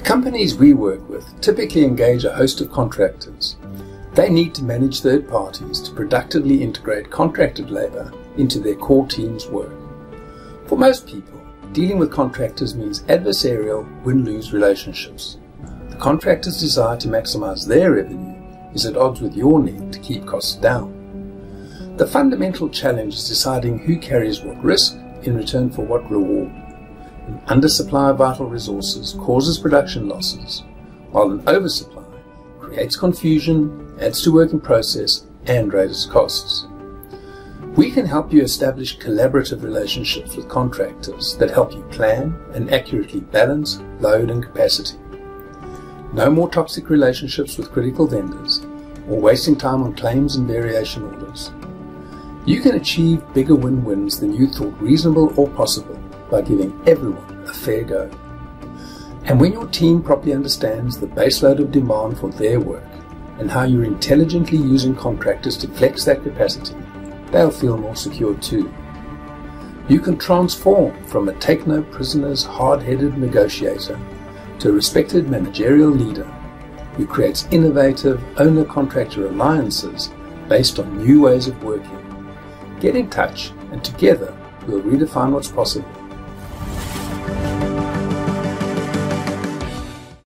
The companies we work with typically engage a host of contractors. They need to manage third parties to productively integrate contracted labour into their core team's work. For most people, dealing with contractors means adversarial win-lose relationships. The contractor's desire to maximise their revenue is at odds with your need to keep costs down. The fundamental challenge is deciding who carries what risk in return for what reward. An undersupply of vital resources causes production losses, while an oversupply creates confusion, adds to work in process, and raises costs. We can help you establish collaborative relationships with contractors that help you plan and accurately balance load and capacity. No more toxic relationships with critical vendors or wasting time on claims and variation orders. You can achieve bigger win-wins than you thought reasonable or possible by giving everyone a fair go. And when your team properly understands the baseload of demand for their work and how you're intelligently using contractors to flex that capacity, they'll feel more secure too. You can transform from a take no prisoners hard headed negotiator to a respected managerial leader who creates innovative owner contractor alliances based on new ways of working. Get in touch and together we'll redefine what's possible